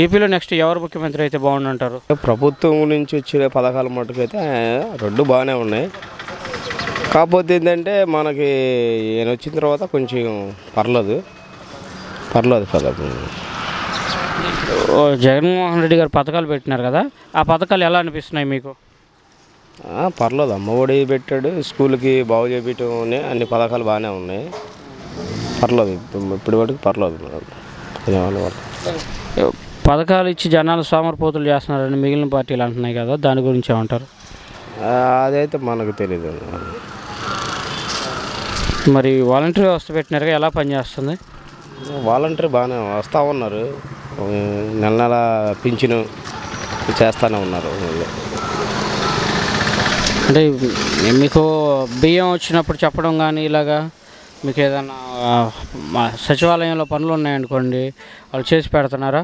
ఏపీలో నెక్స్ట్ ఎవరు ముఖ్యమంత్రి అయితే బాగుండంటారు? ప్రభుత్వం నుంచి వచ్చే పథకాల మటుకైతే రెండు బాగానే ఉన్నాయి. కాకపోతే ఏంటంటే మనకి ఈయన వచ్చిన తర్వాత కొంచెం పర్లేదు. పర్లేదు పథకం జగన్మోహన్ రెడ్డి గారు పథకాలు పెట్టినారు కదా ఆ పథకాలు ఎలా అనిపిస్తున్నాయి మీకు? పర్లేదు. అమ్మఒడి పెట్టాడు స్కూల్కి బాగు చేపించడం అన్ని పథకాలు బాగానే ఉన్నాయి. పర్లేదు. ఇప్పటి వరకు పర్లేదు. పర్లేదు. పథకాలు ఇచ్చి జనాలు సోమరిపోతులు చేస్తున్నారని మిగిలిన పార్టీలు అంటున్నాయి కదా దాని గురించి ఏమంటారు? అదైతే మనకు తెలియదు మరి వాలంటీర్ వ్యవస్థ పెట్టినారుగా ఎలా పనిచేస్తుంది? వాలంటీర్ బాగానే వస్తూ ఉన్నారు. నెల నెల పింఛను చేస్తూనే ఉన్నారు అంటే మీకు బియ్యం వచ్చినప్పుడు చెప్పడం కానీ ఇలాగా మీకు ఏదైనా సచివాలయంలో పనులు ఉన్నాయనుకోండి వాళ్ళు చేసి పెడుతున్నారా?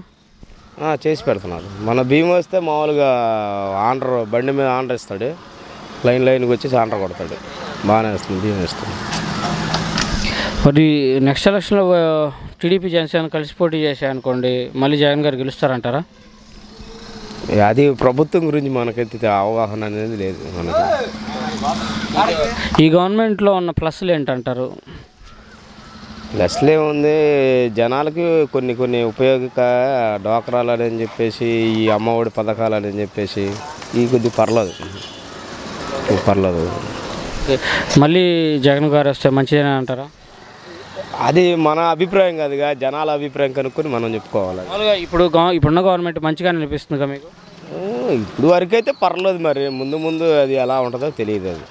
చేసి పెడుతున్నారు. మన భీమ్ వస్తే మామూలుగా ఆండర్ బండి మీద ఆండర్ ఇస్తాడు. లైన్ లైన్కి వచ్చేసి ఆండర్ కొడతాడు. బాగానే వస్తుంది భీమ్ ఇస్తుంది మరి నెక్స్ట్ ఎలక్షన్లో టీడీపీ జనసేన కలిసి పోటీ చేశాయనుకోండి మళ్ళీ జగన్ గారు గెలుస్తారంటారా? అది ప్రభుత్వం గురించి మనకైతే అవగాహన అనేది లేదు మనకి. ఈ గవర్నమెంట్లో ఉన్న ప్లస్లు ఏంటంటారు? ప్లస్లో ఏముంది జనాలకి కొన్ని కొన్ని ఉపయోగిక డోకరాలు అని చెప్పేసి ఈ అమ్మఒడి పథకాలు అని చెప్పేసి ఈ కొద్ది పర్లేదు. పర్లేదు. మళ్ళీ జగన్ గారు వస్తే మంచిదేనా అంటారా? అది మన అభిప్రాయం కాదుగా జనాల అభిప్రాయం కనుక్కొని మనం చెప్పుకోవాలి. ఇప్పుడు ఇప్పుడున్న గవర్నమెంట్ మంచిగా అనిపిస్తుందిగా మీకు? ఇప్పుడు వరకైతే పర్లేదు మరి. ముందు ముందు అది ఎలా ఉంటుందో తెలియదు అది.